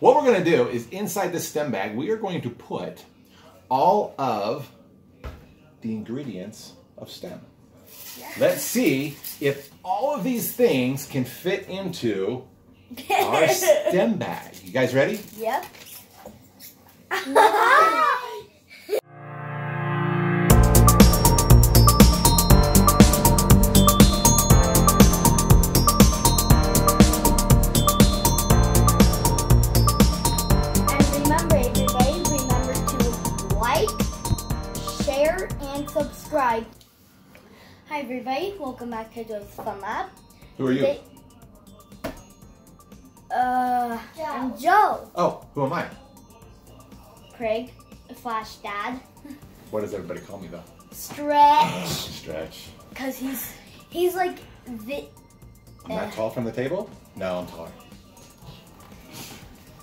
what we're going to do is inside this STEM bag, we are going to put all of the ingredients of STEM. Let's see if all of these things can fit into our STEM bag. You guys ready? Yep. Everybody. Welcome back to Joe's Fun Lab. Who are you? Today- Uh, I'm Joe. Oh, who am I? Craig, slash Dad. What does everybody call me though? Stretch, Stretch. cause he's he's like the I'm not tall from the table? No, I'm taller.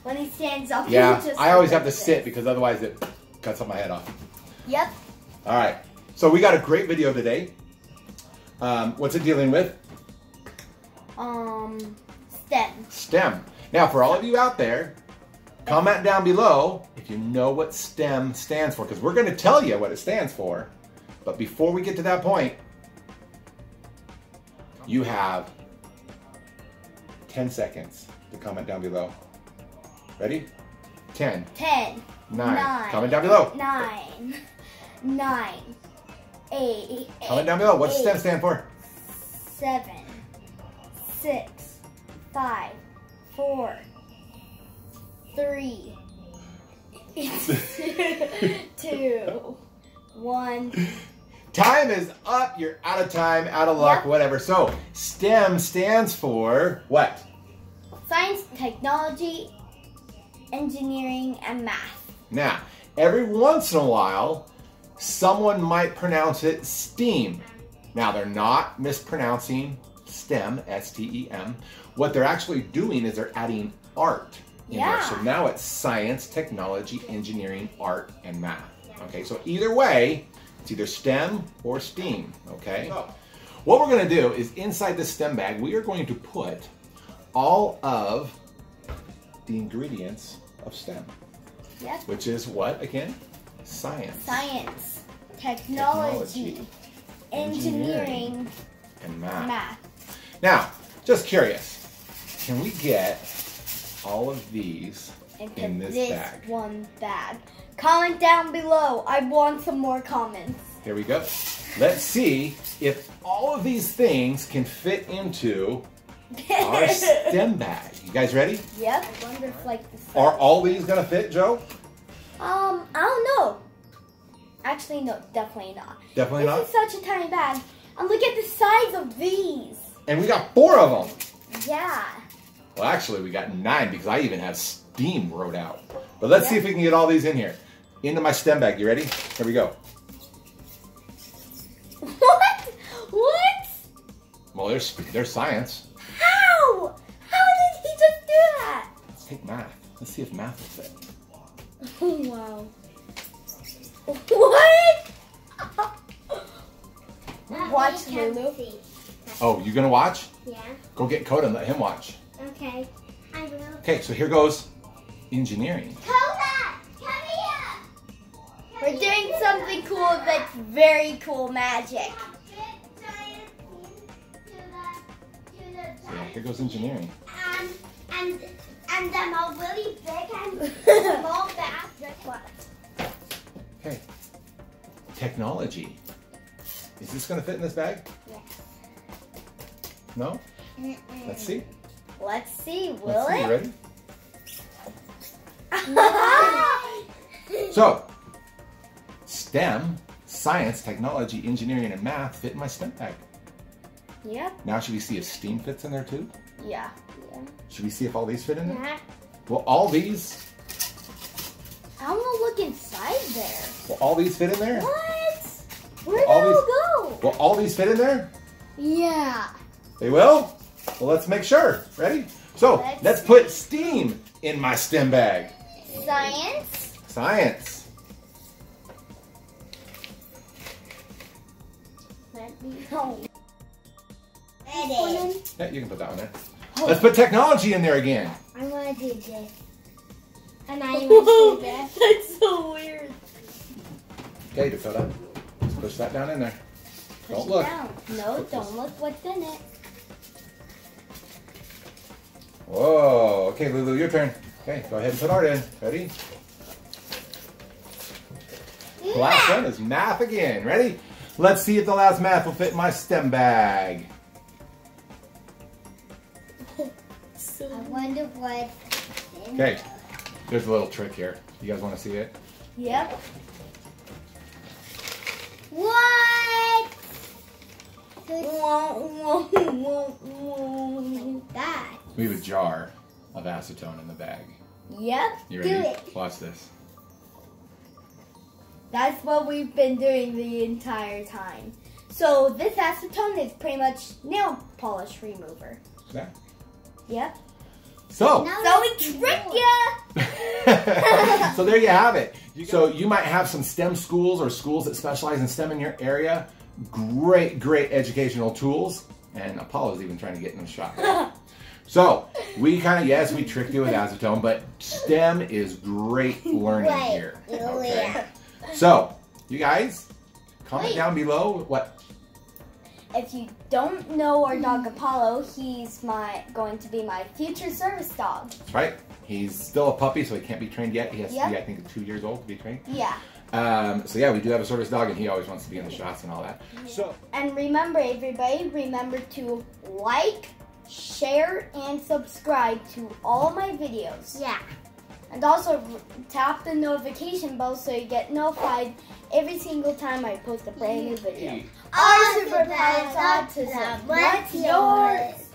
when he stands up. Yeah, he just I always have to like sit because otherwise it cuts up my head off. Yep. All right, so we got a great video today. Um, what's it dealing with? Um, STEM. STEM. Now, for all of you out there, comment down below if you know what STEM stands for, because we're going to tell you what it stands for. But before we get to that point, you have 10 seconds to comment down below. Ready? 10, Ten. 9. Nine. Comment down below. Nine. Nine. Eight. Comment down below. What's eight, STEM stand for? Seven. Six. Five. Four. Three. two. One. Time is up. You're out of time, out of luck, Yep. whatever. So, STEM stands for what? Science, technology, engineering, and math. Now, every once in a while, someone might pronounce it STEAM. Now, they're not mispronouncing STEM, S T E M. What they're actually doing is they're adding art in there. Yeah. So now it's science, technology, engineering, art, and math. Okay, so either way, it's either STEM or STEAM. Okay? Oh. What we're going to do is inside this STEM bag, we are going to put all of the ingredients of STEM Yep. which is what again? Science. Science, technology, Technology, engineering, and math. math. Now, just curious, can we get all of these in put this bag? one bag. Comment down below. I want some more comments. Here we go. Let's see if all of these things can fit into our STEM bag. You guys ready? Yep. I wonder if like this. Are all these gonna fit, Joe? Um, I don't know. Actually, no, definitely not. Definitely this not. is such a tiny bag. And look at the size of these. And we got four of them. Yeah. Well, actually, we got nine because I even have steam wrote out. But let's see if we can get all these in here. Into my STEM bag. You ready? Here we go. What? What? Well, there's there's science. How? How did he just do that? Let's take math. Let's see if math will fit. Oh, wow. What? Watch Lulu. Oh, you gonna watch? Yeah. Go get Coda and let him watch. Okay. I will. Okay, so here goes engineering. Coda, come here. We're doing something cool that's very cool magic. Yeah, here goes engineering. And and and them are really big and small back. That's. Okay. Technology. Is this gonna fit in this bag? Yes. No? Let's see. Let's see, will Let's see. You it? ready? So, STEM, science, technology, engineering, and math fit in my STEM bag. yep. Now, should we see if STEAM fits in there too? Yeah. Should we see if all these fit in there? Yeah. Well, all these, I don't know. Look inside there. will all these fit in there? What? Where All did it these- all go? Will all these fit in there? Yeah. They will? Well, let's make sure. Ready? So, Let's let's put STEAM in my STEM bag. Science. Science. Let me oh. know. Ready. Yeah, you can put that one there. Let's put technology in there again. I want to do this. And I even see this. That's so weird. Okay, Dakota. Let's push that down in there. Push Don't look. down. No, don't look what's in it. Whoa. Okay, Lulu, your turn. Okay, go ahead and put art in. Ready? The last one is math again. Ready? Let's see if the last math will fit in my STEM bag. So I wonder what. Okay, there's a little trick here. You guys want to see it? Yep. What? That. We have a jar of acetone in the bag. Yep. You Do ready? it. Watch this. That's what we've been doing the entire time. So this acetone is pretty much nail polish remover. Yeah. Yep. So, Now So we tricked more. ya. so there you have it. So you might have some STEM schools or schools that specialize in STEM in your area. Great, great educational tools. And Apollo's even trying to get in the shot. So we kind of, yes, we tricked you with acetone, but STEM is great learning Right. here. Oh, yeah. So you guys, comment Wait. down below what If you don't know our dog Apollo, he's my going to be my future service dog. That's right. He's still a puppy, so he can't be trained yet. He has to be, I think, two years old to be trained. Yeah. Um, so yeah, we do have a service dog, and he always wants to be in the shots and all that. So And remember, everybody, remember to like, share, and subscribe to all my videos. Yeah. And also tap the notification bell so you get notified every single time I post a brand new video. Our superpowers autism. What's yours?